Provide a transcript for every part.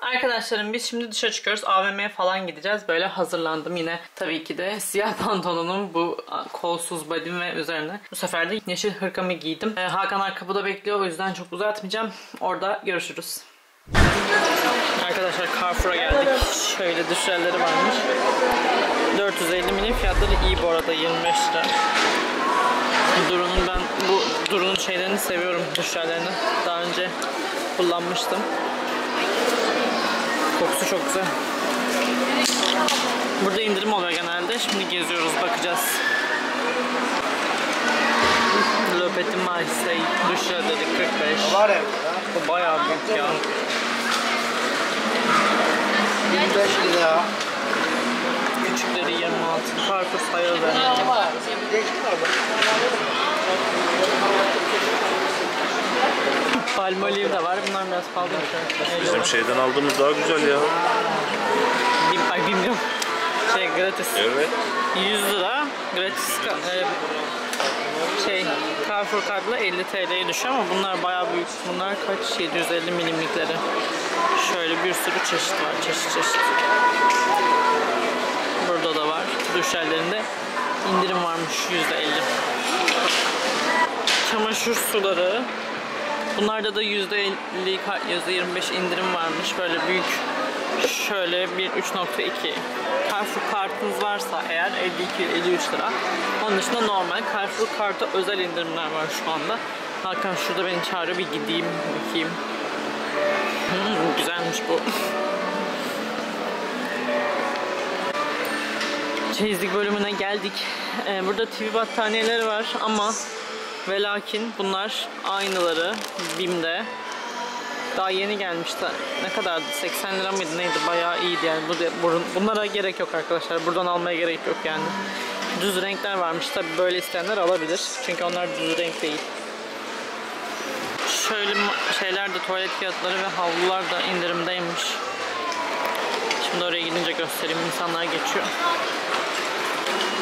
Arkadaşlarım biz şimdi dışarı çıkıyoruz. AVM'ye falan gideceğiz. Böyle hazırlandım yine. Tabii ki de siyah pantolonum bu kolsuz body'm ve üzerine. Bu sefer de yeşil hırkamı giydim. Ee, Hakan kapıda bekliyor o yüzden çok uzatmayacağım. Orada görüşürüz. Arkadaşlar Carrefour'a geldik. Şöyle düşerleri varmış. 450 milim fiyatları iyi bu arada 25 lira. Duru'nun ben bu Duru'nun şeylerini seviyorum düşerlerini. Daha önce kullanmıştım. Kokusu çok güzel. Burada indirim oluyor genelde. Şimdi geziyoruz, bakacağız. Petit Marseille duşa dedik 45. Var evde Bu bayağı büyük ya. 25 lira. Küçükleri 26. Carrefour sayıyor bence. Değişik var bak. Palmolive de var. Bunlar biraz pahalı. Bizim şeyden aldığımız daha güzel ya. Ay bilmiyorum. Şey gratis. Evet. 100 lira gratis e, şey Carrefour kartla 50 TL'ye düşüyor ama bunlar bayağı büyük. Bunlar kaç? 750 milimlikleri. Şöyle bir sürü çeşit var. Çeşit çeşit. Burada da var. Düşerlerinde indirim varmış %50. Çamaşır suları. Bunlarda da %50 kart yazı 25 indirim varmış. Böyle büyük şöyle bir 3.2 Carrefour kartınız varsa eğer 52-53 lira. Onun dışında normal Carrefour karta özel indirimler var şu anda. Hakan şurada beni çağırıyor bir gideyim bakayım. Hmm, güzelmiş bu. Çeyizlik bölümüne geldik. Ee, burada TV battaniyeleri var ama ve lakin bunlar aynıları BİM'de. Daha yeni gelmişti. Ne kadardı? 80 lira mıydı neydi? Bayağı iyiydi yani. Bunlara gerek yok arkadaşlar. Buradan almaya gerek yok yani. Düz renkler varmış. Tabi böyle isteyenler alabilir. Çünkü onlar düz renk değil. Şöyle şeyler de tuvalet fiyatları ve havlular da indirimdeymiş. Şimdi oraya gidince göstereyim. İnsanlar geçiyor.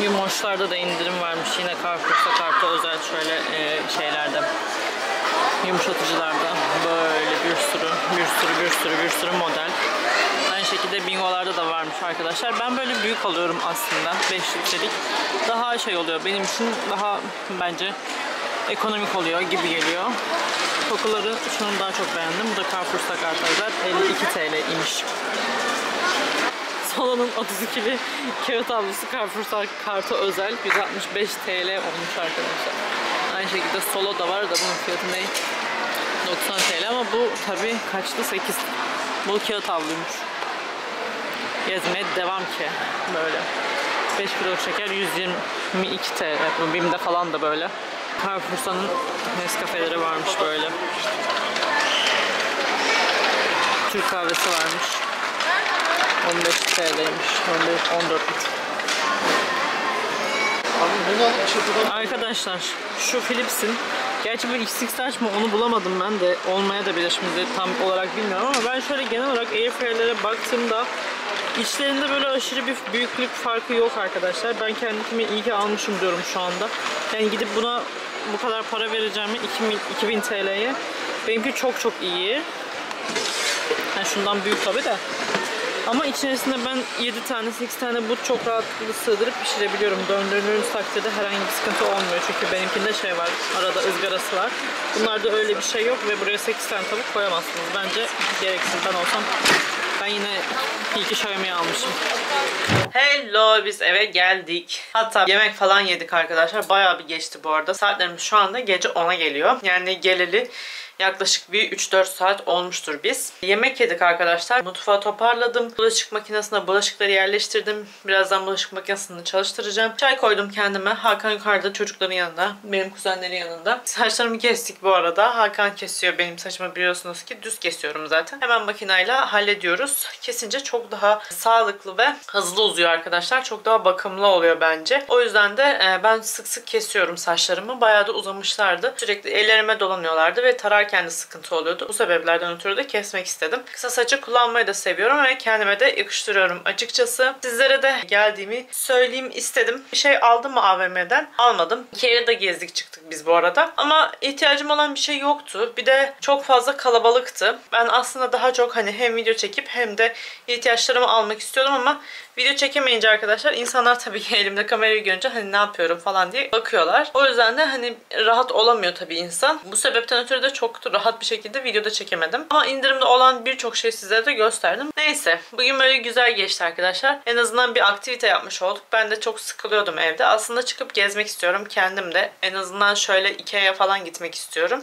Yumoşlarda da indirim varmış. Yine Carrefour'sa karta özel şöyle e, şeylerde yumuşatıcılarda böyle bir sürü bir sürü bir sürü bir sürü model. Aynı şekilde bingolarda da varmış arkadaşlar. Ben böyle büyük alıyorum aslında 5 litrelik. Daha şey oluyor benim için daha bence ekonomik oluyor gibi geliyor. Kokuları şunu daha çok beğendim. Bu da Carrefour Sakarta özel 52 TL imiş. Solon'un 32'li kağıt havlusu Carrefour kartı özel 165 TL olmuş arkadaşlar. Aynı şekilde Solo da var da bunun fiyatı ne? 90 TL ama bu tabi kaçtı? 8. Bu kağıt havluymuş. Gezmeye devam ki böyle. 5 kilo şeker 122 TL. Bu BİM'de falan da böyle. Carrefour'un Nescafe'leri varmış böyle. Türk kahvesi varmış. 15 TL'ymiş. 15, 14 Abi bunu alıp çatıdan Arkadaşlar şu Philips'in Gerçi bu XX large mı onu bulamadım ben de olmaya da bilir şimdi tam olarak bilmiyorum ama ben şöyle genel olarak Airfryer'lere baktığımda içlerinde böyle aşırı bir büyüklük farkı yok arkadaşlar. Ben kendimi iyi ki almışım diyorum şu anda. Yani gidip buna bu kadar para vereceğimi 2000, 2000 TL'ye benimki çok çok iyi. Yani şundan büyük tabi de. Ama içerisinde ben 7 tane 8 tane but çok rahatlıkla sığdırıp pişirebiliyorum. Döndürdüğünüz takdirde herhangi bir sıkıntı olmuyor. Çünkü benimkinde şey var, arada ızgarası var. Bunlarda öyle bir şey yok ve buraya 8 tane tavuk koyamazsınız. Bence gereksiz ben olsam ben yine iyi ki Xiaomi'yi almışım. Hello biz eve geldik. Hatta yemek falan yedik arkadaşlar. Bayağı bir geçti bu arada. Saatlerimiz şu anda gece 10'a geliyor. Yani geleli Yaklaşık bir 3-4 saat olmuştur biz. Yemek yedik arkadaşlar. Mutfağı toparladım. Bulaşık makinesine bulaşıkları yerleştirdim. Birazdan bulaşık makinesini çalıştıracağım. Çay koydum kendime. Hakan yukarıda çocukların yanında. Benim kuzenlerin yanında. Saçlarımı kestik bu arada. Hakan kesiyor benim saçımı biliyorsunuz ki. Düz kesiyorum zaten. Hemen makinayla hallediyoruz. Kesince çok daha sağlıklı ve hızlı uzuyor arkadaşlar. Çok daha bakımlı oluyor bence. O yüzden de e, ben sık sık kesiyorum saçlarımı. Bayağı da uzamışlardı. Sürekli ellerime dolanıyorlardı ve tarar keserken de sıkıntı oluyordu. Bu sebeplerden ötürü de kesmek istedim. Kısa saçı kullanmayı da seviyorum ve kendime de yakıştırıyorum açıkçası. Sizlere de geldiğimi söyleyeyim istedim. Bir şey aldım mı AVM'den? Almadım. Ikea'da gezdik çıktık biz bu arada. Ama ihtiyacım olan bir şey yoktu. Bir de çok fazla kalabalıktı. Ben aslında daha çok hani hem video çekip hem de ihtiyaçlarımı almak istiyordum ama video çekemeyince arkadaşlar insanlar tabii ki elimde kamerayı görünce hani ne yapıyorum falan diye bakıyorlar. O yüzden de hani rahat olamıyor tabii insan. Bu sebepten ötürü de çok rahat bir şekilde videoda çekemedim. Ama indirimde olan birçok şey size de gösterdim. Neyse bugün böyle güzel geçti arkadaşlar. En azından bir aktivite yapmış olduk. Ben de çok sıkılıyordum evde. Aslında çıkıp gezmek istiyorum kendim de. En azından şöyle Ikea'ya falan gitmek istiyorum.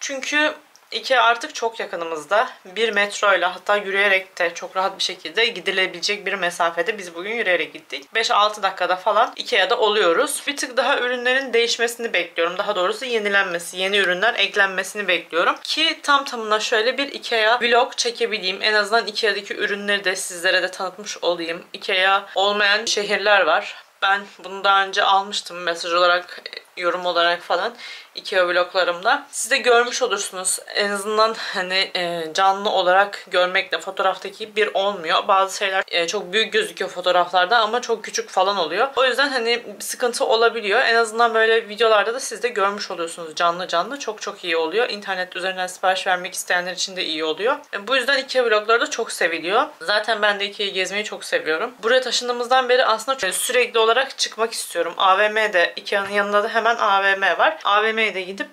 Çünkü İki artık çok yakınımızda. Bir metroyla hatta yürüyerek de çok rahat bir şekilde gidilebilecek bir mesafede biz bugün yürüyerek gittik. 5-6 dakikada falan Ikea'da oluyoruz. Bir tık daha ürünlerin değişmesini bekliyorum. Daha doğrusu yenilenmesi, yeni ürünler eklenmesini bekliyorum. Ki tam tamına şöyle bir Ikea vlog çekebileyim. En azından Ikea'daki ürünleri de sizlere de tanıtmış olayım. Ikea olmayan şehirler var. Ben bunu daha önce almıştım mesaj olarak, yorum olarak falan. Ikea vloglarımda. Siz de görmüş olursunuz. En azından hani e, canlı olarak görmekle fotoğraftaki bir olmuyor. Bazı şeyler e, çok büyük gözüküyor fotoğraflarda ama çok küçük falan oluyor. O yüzden hani sıkıntı olabiliyor. En azından böyle videolarda da siz de görmüş oluyorsunuz canlı canlı. Çok çok iyi oluyor. İnternet üzerinden sipariş vermek isteyenler için de iyi oluyor. E, bu yüzden Ikea vlogları da çok seviliyor. Zaten ben de Ikea'yı gezmeyi çok seviyorum. Buraya taşındığımızdan beri aslında sürekli olarak çıkmak istiyorum. AVM'de Ikea'nın yanında da hemen AVM var. AVM de gidip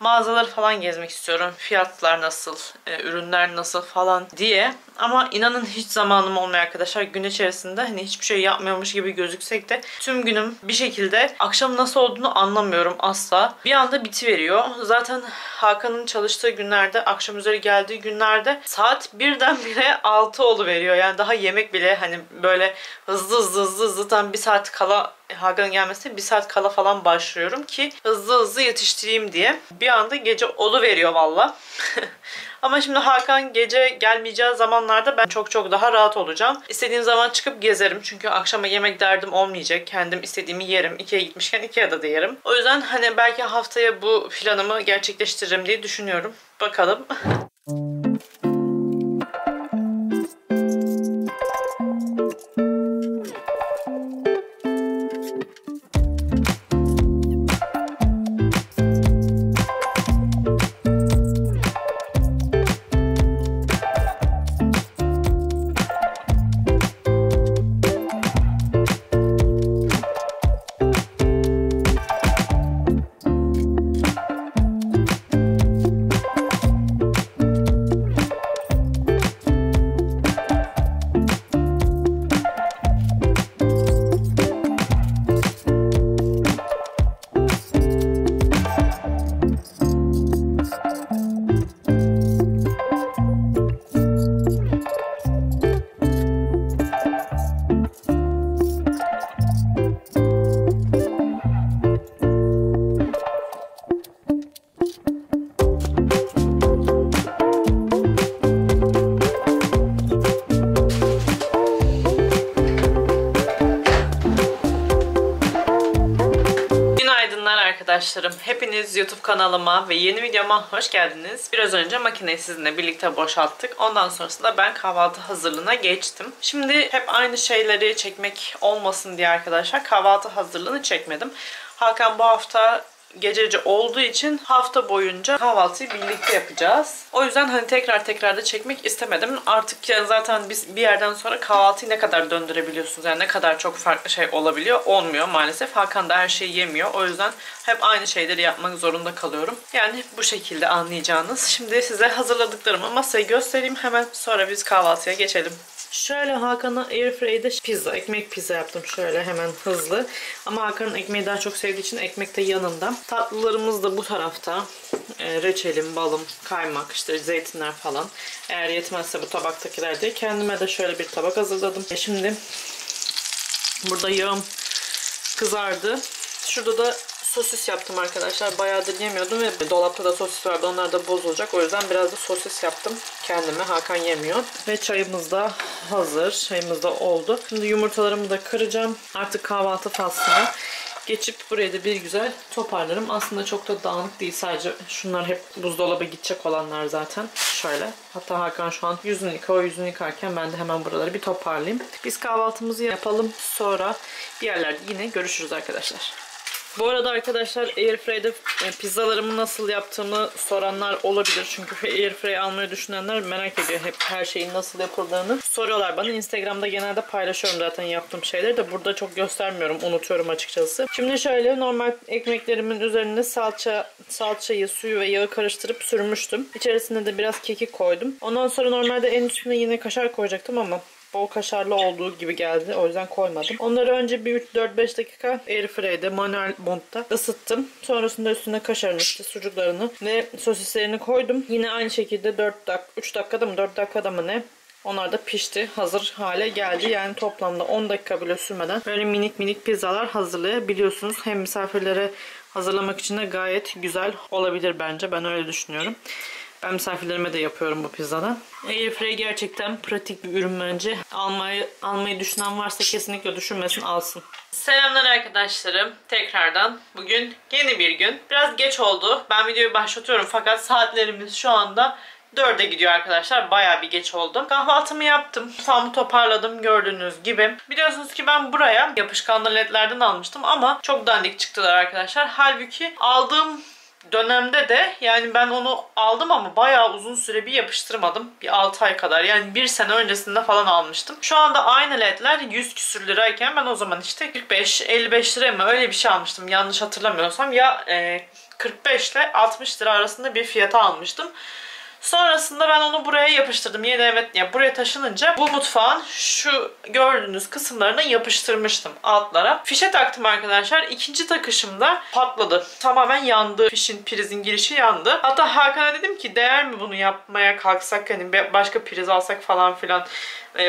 mağazaları falan gezmek istiyorum. Fiyatlar nasıl, e, ürünler nasıl falan diye. Ama inanın hiç zamanım olmuyor arkadaşlar. Gün içerisinde hani hiçbir şey yapmıyormuş gibi gözüksek de tüm günüm bir şekilde akşam nasıl olduğunu anlamıyorum asla. Bir anda bitiveriyor. Zaten Hakan'ın çalıştığı günlerde, akşam üzeri geldiği günlerde saat birdenbire 6 veriyor. Yani daha yemek bile hani böyle hızlı hızlı hızlı hızlı tam bir saat kala Hakan'ın gelmesine bir saat kala falan başlıyorum ki hızlı hızlı yetiştireyim diye. Bir anda gece olu veriyor valla. Ama şimdi Hakan gece gelmeyeceği zamanlarda ben çok çok daha rahat olacağım. İstediğim zaman çıkıp gezerim. Çünkü akşama yemek derdim olmayacak. Kendim istediğimi yerim. Ikea'ya gitmişken Ikea'da da yerim. O yüzden hani belki haftaya bu planımı gerçekleştiririm diye düşünüyorum. Bakalım. arkadaşlarım. Hepiniz YouTube kanalıma ve yeni videoma hoş geldiniz. Biraz önce makineyi sizinle birlikte boşalttık. Ondan sonrasında ben kahvaltı hazırlığına geçtim. Şimdi hep aynı şeyleri çekmek olmasın diye arkadaşlar kahvaltı hazırlığını çekmedim. Hakan bu hafta gececi olduğu için hafta boyunca kahvaltıyı birlikte yapacağız. O yüzden hani tekrar tekrar da çekmek istemedim. Artık ya zaten biz bir yerden sonra kahvaltıyı ne kadar döndürebiliyorsunuz? Yani ne kadar çok farklı şey olabiliyor? Olmuyor maalesef. Hakan da her şeyi yemiyor. O yüzden hep aynı şeyleri yapmak zorunda kalıyorum. Yani bu şekilde anlayacağınız. Şimdi size hazırladıklarımı masaya göstereyim. Hemen sonra biz kahvaltıya geçelim. Şöyle Hakan'a airfryer'de pizza, ekmek pizza yaptım şöyle hemen hızlı. Ama Hakan'ın ekmeği daha çok sevdiği için ekmek de yanında. Tatlılarımız da bu tarafta. E, reçelim, balım, kaymak, işte zeytinler falan. Eğer yetmezse bu tabaktakiler diye. Kendime de şöyle bir tabak hazırladım. E şimdi burada yağım kızardı. Şurada da sosis yaptım arkadaşlar. Bayağıdır yemiyordum ve dolapta da sosis vardı. Onlar da bozulacak. O yüzden biraz da sosis yaptım kendime. Hakan yemiyor. Ve çayımız da hazır. Çayımız da oldu. Şimdi yumurtalarımı da kıracağım. Artık kahvaltı faslına geçip buraya da bir güzel toparlarım. Aslında çok da dağınık değil. Sadece şunlar hep buzdolabı gidecek olanlar zaten. Şöyle. Hatta Hakan şu an yüzünü yıka. O yüzünü yıkarken ben de hemen buraları bir toparlayayım. Biz kahvaltımızı yapalım. Sonra bir yerlerde yine görüşürüz arkadaşlar. Bu arada arkadaşlar Airfry'de e, pizzalarımı nasıl yaptığımı soranlar olabilir. Çünkü Airfry almayı düşünenler merak ediyor hep her şeyin nasıl yapıldığını. Soruyorlar bana. Instagram'da genelde paylaşıyorum zaten yaptığım şeyleri de burada çok göstermiyorum. Unutuyorum açıkçası. Şimdi şöyle normal ekmeklerimin üzerine salça, salçayı, suyu ve yağı karıştırıp sürmüştüm. İçerisine de biraz kekik koydum. Ondan sonra normalde en üstüne yine kaşar koyacaktım ama bol kaşarlı olduğu gibi geldi. O yüzden koymadım. Onları önce bir 3-4-5 dakika airfry'de manuel modda ısıttım. Sonrasında üstüne kaşarını, işte sucuklarını ve sosislerini koydum. Yine aynı şekilde 4 dak 3 dakikada mı 4 dakikada mı ne onlar da pişti. Hazır hale geldi. Yani toplamda 10 dakika bile sürmeden böyle minik minik pizzalar hazırlayabiliyorsunuz. Hem misafirlere hazırlamak için de gayet güzel olabilir bence. Ben öyle düşünüyorum. Ben misafirlerime de yapıyorum bu pizzadan. Airfryer gerçekten pratik bir ürün bence. Almayı, almayı düşünen varsa kesinlikle düşünmesin alsın. Selamlar arkadaşlarım. Tekrardan bugün yeni bir gün. Biraz geç oldu. Ben videoyu başlatıyorum fakat saatlerimiz şu anda 4'e gidiyor arkadaşlar. Baya bir geç oldu. Kahvaltımı yaptım. Mutfağımı toparladım gördüğünüz gibi. Biliyorsunuz ki ben buraya yapışkanlı ledlerden almıştım ama çok dandik çıktılar arkadaşlar. Halbuki aldığım dönemde de yani ben onu aldım ama bayağı uzun süre bir yapıştırmadım. Bir 6 ay kadar yani bir sene öncesinde falan almıştım. Şu anda aynı ledler 100 küsür lirayken ben o zaman işte 45-55 lira mı öyle bir şey almıştım yanlış hatırlamıyorsam. Ya e, 45 ile 60 lira arasında bir fiyata almıştım. Sonrasında ben onu buraya yapıştırdım. Yeni evet ya buraya taşınınca bu mutfağın şu gördüğünüz kısımlarına yapıştırmıştım altlara. Fişe taktım arkadaşlar. İkinci takışımda patladı. Tamamen yandı. Fişin prizin girişi yandı. Hatta Hakan'a dedim ki değer mi bunu yapmaya kalksak hani başka priz alsak falan filan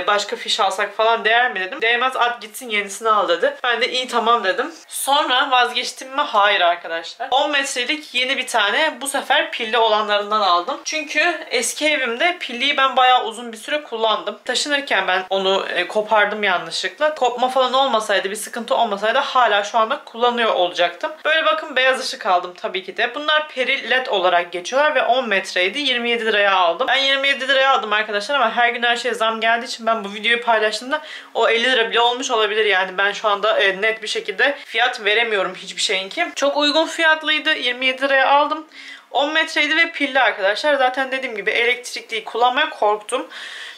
başka fiş alsak falan değer mi dedim. Değmez at gitsin yenisini al dedi. Ben de iyi tamam dedim. Sonra vazgeçtim mi? Hayır arkadaşlar. 10 metrelik yeni bir tane bu sefer pilli olanlarından aldım. Çünkü eski evimde pilliyi ben bayağı uzun bir süre kullandım. Taşınırken ben onu e, kopardım yanlışlıkla. Kopma falan olmasaydı bir sıkıntı olmasaydı hala şu anda kullanıyor olacaktım. Böyle bakın beyaz ışık aldım tabii ki de. Bunlar peri led olarak geçiyorlar ve 10 metreydi. 27 liraya aldım. Ben 27 liraya aldım arkadaşlar ama her gün her şeye zam geldiği için ben bu videoyu paylaştığımda o 50 lira bile olmuş olabilir yani. Ben şu anda e, net bir şekilde fiyat veremiyorum hiçbir şeyinki. Çok uygun fiyatlıydı. 27 liraya aldım. 10 metreydi ve pilli arkadaşlar. Zaten dediğim gibi elektrikliyi kullanmaya korktum.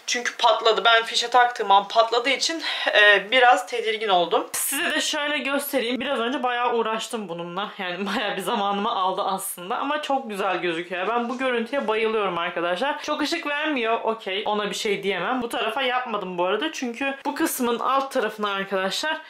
Çünkü patladı. Ben fişe taktığım an patladığı için e, biraz tedirgin oldum. Size de şöyle göstereyim. Biraz önce bayağı uğraştım bununla. Yani bayağı bir zamanımı aldı aslında. Ama çok güzel gözüküyor. Ben bu görüntüye bayılıyorum arkadaşlar. Çok ışık vermiyor. Okey. Ona bir şey diyemem. Bu tarafa yapmadım bu arada. Çünkü bu kısmın alt tarafına arkadaşlar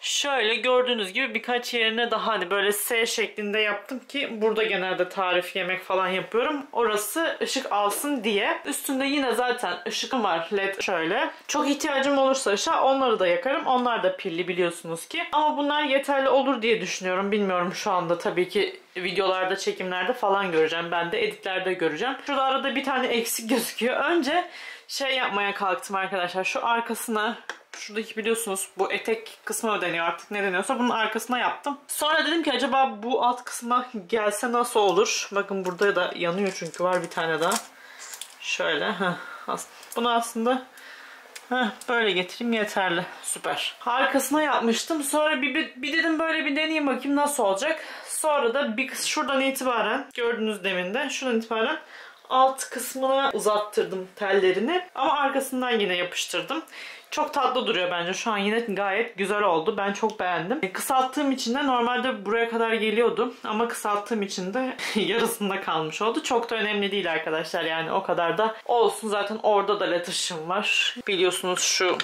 Şöyle gördüğünüz gibi birkaç yerine daha hani böyle S şeklinde yaptım ki burada genelde tarif yemek falan yapıyorum. Orası ışık alsın diye. Üstünde yine zaten ışık var led şöyle. Çok ihtiyacım olursa ışığa onları da yakarım. Onlar da pilli biliyorsunuz ki. Ama bunlar yeterli olur diye düşünüyorum. Bilmiyorum şu anda tabii ki videolarda, çekimlerde falan göreceğim. Ben de editlerde göreceğim. Şurada arada bir tane eksik gözüküyor. Önce şey yapmaya kalktım arkadaşlar. Şu arkasına şuradaki biliyorsunuz bu etek kısmı deniyor artık ne deniyorsa bunun arkasına yaptım. Sonra dedim ki acaba bu alt kısma gelse nasıl olur? Bakın burada da yanıyor çünkü var bir tane daha. Şöyle. Heh. Bunu aslında Heh, böyle getireyim yeterli. Süper. Arkasına yapmıştım. Sonra bir, bir, bir dedim böyle bir deneyeyim bakayım nasıl olacak. Sonra da bir şuradan itibaren gördüğünüz deminde şuradan itibaren alt kısmına uzattırdım tellerini. Ama arkasından yine yapıştırdım. Çok tatlı duruyor bence. Şu an yine gayet güzel oldu. Ben çok beğendim. E, kısalttığım için de normalde buraya kadar geliyordu. Ama kısalttığım için de yarısında kalmış oldu. Çok da önemli değil arkadaşlar. Yani o kadar da olsun. Zaten orada da ışığım var. Biliyorsunuz şu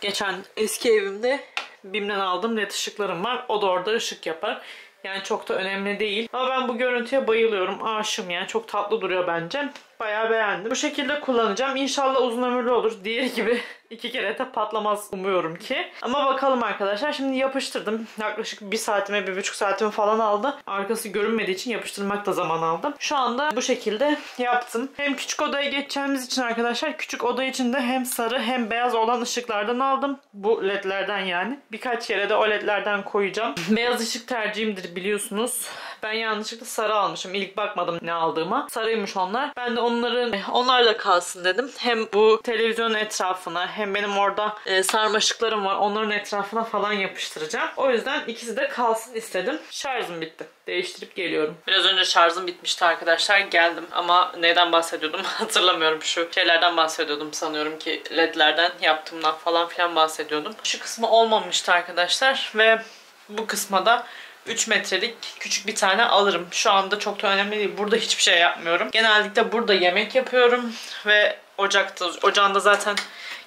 geçen eski evimde BİM'den aldığım led ışıklarım var. O da orada ışık yapar. Yani çok da önemli değil. Ama ben bu görüntüye bayılıyorum. Aşığım yani. Çok tatlı duruyor bence. Bayağı beğendim. Bu şekilde kullanacağım. İnşallah uzun ömürlü olur. Diğeri gibi iki kere de patlamaz umuyorum ki. Ama bakalım arkadaşlar. Şimdi yapıştırdım. Yaklaşık bir saatime, bir buçuk saatimi falan aldı. Arkası görünmediği için yapıştırmak da zaman aldım. Şu anda bu şekilde yaptım. Hem küçük odaya geçeceğimiz için arkadaşlar küçük oda için de hem sarı hem beyaz olan ışıklardan aldım. Bu ledlerden yani. Birkaç yere de o ledlerden koyacağım. Beyaz ışık tercihimdir biliyorsunuz. Ben yanlışlıkla sarı almışım. İlk bakmadım ne aldığıma. Sarıymış onlar. Ben de onların onlar da kalsın dedim. Hem bu televizyonun etrafına hem benim orada e, sarmaşıklarım var. Onların etrafına falan yapıştıracağım. O yüzden ikisi de kalsın istedim. Şarjım bitti. Değiştirip geliyorum. Biraz önce şarjım bitmişti arkadaşlar. Geldim ama neyden bahsediyordum hatırlamıyorum. Şu şeylerden bahsediyordum sanıyorum ki ledlerden yaptığımdan falan filan bahsediyordum. Şu kısmı olmamıştı arkadaşlar ve bu kısma da 3 metrelik küçük bir tane alırım. Şu anda çok da önemli değil. Burada hiçbir şey yapmıyorum. Genellikle burada yemek yapıyorum ve ocakta, ocağında zaten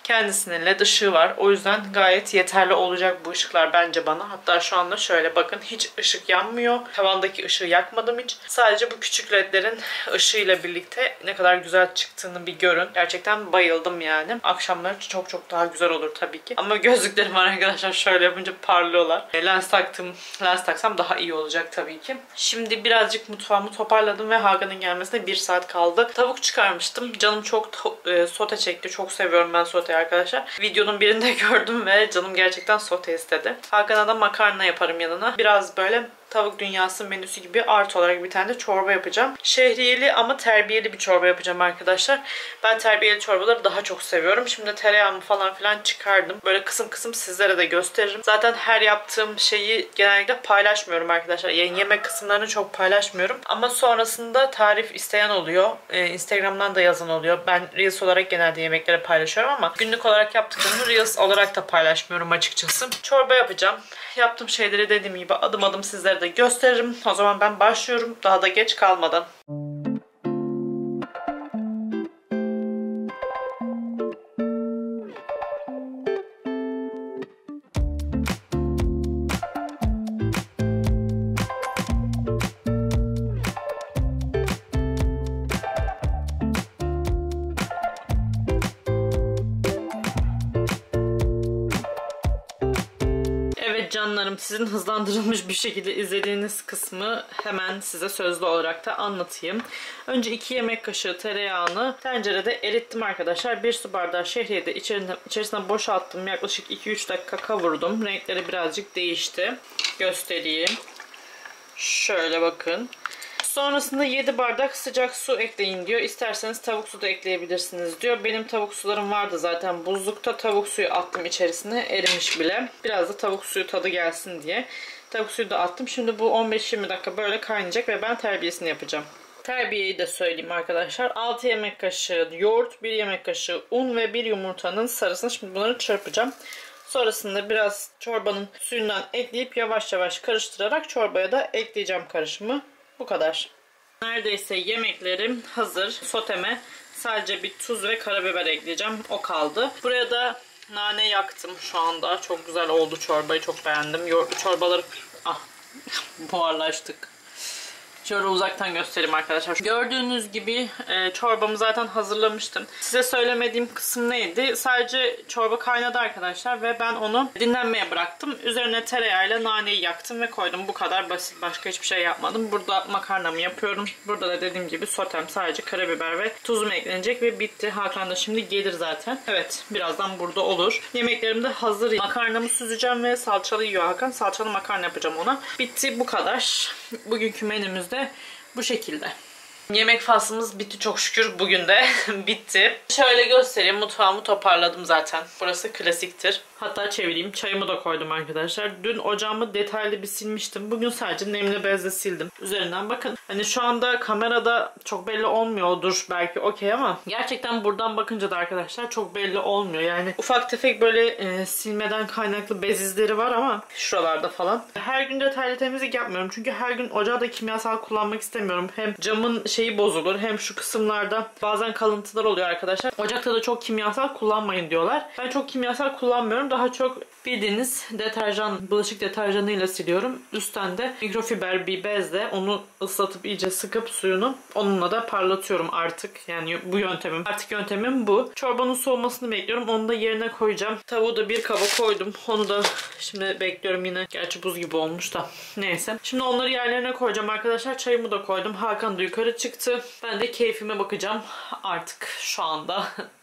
kendisinin led ışığı var. O yüzden gayet yeterli olacak bu ışıklar bence bana. Hatta şu anda şöyle bakın hiç ışık yanmıyor. Tavandaki ışığı yakmadım hiç. Sadece bu küçük ledlerin ışığıyla birlikte ne kadar güzel çıktığını bir görün. Gerçekten bayıldım yani. Akşamları çok çok daha güzel olur tabii ki. Ama gözlüklerim var arkadaşlar şöyle yapınca parlıyorlar. E, lens taktım. Lens taksam daha iyi olacak tabii ki. Şimdi birazcık mutfağımı toparladım ve Hakan'ın gelmesine bir saat kaldı. Tavuk çıkarmıştım. Canım çok e, sote çekti. Çok seviyorum ben soteyi arkadaşlar. Videonun birinde gördüm ve canım gerçekten sote istedi. Hakan'a da makarna yaparım yanına. Biraz böyle tavuk dünyası menüsü gibi artı olarak bir tane de çorba yapacağım. Şehriyeli ama terbiyeli bir çorba yapacağım arkadaşlar. Ben terbiyeli çorbaları daha çok seviyorum. Şimdi tereyağımı falan filan çıkardım. Böyle kısım kısım sizlere de gösteririm. Zaten her yaptığım şeyi genellikle paylaşmıyorum arkadaşlar. Yani yemek kısımlarını çok paylaşmıyorum. Ama sonrasında tarif isteyen oluyor. Ee, Instagram'dan da yazan oluyor. Ben Reels olarak genelde yemekleri paylaşıyorum ama günlük olarak yaptıklarımı Reels olarak da paylaşmıyorum açıkçası. Çorba yapacağım. Yaptığım şeyleri dediğim gibi adım adım sizlere de gösteririm. O zaman ben başlıyorum. Daha da geç kalmadan. Sizin hızlandırılmış bir şekilde izlediğiniz kısmı hemen size sözlü olarak da anlatayım. Önce 2 yemek kaşığı tereyağını tencerede erittim arkadaşlar. 1 su bardağı şehriye de içerisine, içerisine boşalttım. Yaklaşık 2-3 dakika kavurdum. Renkleri birazcık değişti. Göstereyim. Şöyle bakın. Sonrasında 7 bardak sıcak su ekleyin diyor. İsterseniz tavuk su da ekleyebilirsiniz diyor. Benim tavuk sularım vardı zaten buzlukta. Tavuk suyu attım içerisine. Erimiş bile. Biraz da tavuk suyu tadı gelsin diye. Tavuk suyu da attım. Şimdi bu 15-20 dakika böyle kaynayacak ve ben terbiyesini yapacağım. Terbiyeyi de söyleyeyim arkadaşlar. 6 yemek kaşığı yoğurt, 1 yemek kaşığı un ve 1 yumurtanın sarısını şimdi bunları çırpacağım. Sonrasında biraz çorbanın suyundan ekleyip yavaş yavaş karıştırarak çorbaya da ekleyeceğim karışımı. Bu kadar. Neredeyse yemeklerim hazır. Soteme sadece bir tuz ve karabiber ekleyeceğim. O kaldı. Buraya da nane yaktım şu anda. Çok güzel oldu çorbayı. Çok beğendim. Çorbaları... Ah buharlaştık. Şöyle uzaktan göstereyim arkadaşlar. Gördüğünüz gibi e, çorbamı zaten hazırlamıştım. Size söylemediğim kısım neydi? Sadece çorba kaynadı arkadaşlar ve ben onu dinlenmeye bıraktım. Üzerine tereyağıyla naneyi yaktım ve koydum. Bu kadar basit. Başka hiçbir şey yapmadım. Burada makarnamı yapıyorum. Burada da dediğim gibi sotem sadece karabiber ve tuzum eklenecek ve bitti. Hakan da şimdi gelir zaten. Evet birazdan burada olur. Yemeklerim de hazır. Makarnamı süzeceğim ve salçalı yiyor Hakan. Salçalı makarna yapacağım ona. Bitti bu kadar. Bugünkü menümüzde bu şekilde. Yemek faslımız bitti çok şükür. Bugün de bitti. Şöyle göstereyim. Mutfağımı toparladım zaten. Burası klasiktir. Hatta çevireyim. Çayımı da koydum arkadaşlar. Dün ocağımı detaylı bir silmiştim. Bugün sadece nemli bezle sildim. Üzerinden bakın. Hani şu anda kamerada çok belli olmuyordur belki okey ama gerçekten buradan bakınca da arkadaşlar çok belli olmuyor. Yani ufak tefek böyle e, silmeden kaynaklı bez izleri var ama şuralarda falan. Her gün detaylı temizlik yapmıyorum. Çünkü her gün ocağı da kimyasal kullanmak istemiyorum. Hem camın şeyi bozulur hem şu kısımlarda bazen kalıntılar oluyor arkadaşlar. Ocakta da çok kimyasal kullanmayın diyorlar. Ben çok kimyasal kullanmıyorum. Daha çok bildiğiniz deterjan, bulaşık deterjanıyla siliyorum. Üstten de mikrofiber bir bezle onu ıslatıp iyice sıkıp suyunu onunla da parlatıyorum artık. Yani bu yöntemim. Artık yöntemim bu. Çorbanın soğumasını bekliyorum. Onu da yerine koyacağım. Tavuğu da bir kaba koydum. Onu da şimdi bekliyorum yine. Gerçi buz gibi olmuş da. Neyse. Şimdi onları yerlerine koyacağım arkadaşlar. Çayımı da koydum. Hakan da yukarı çıktı. Ben de keyfime bakacağım artık şu anda.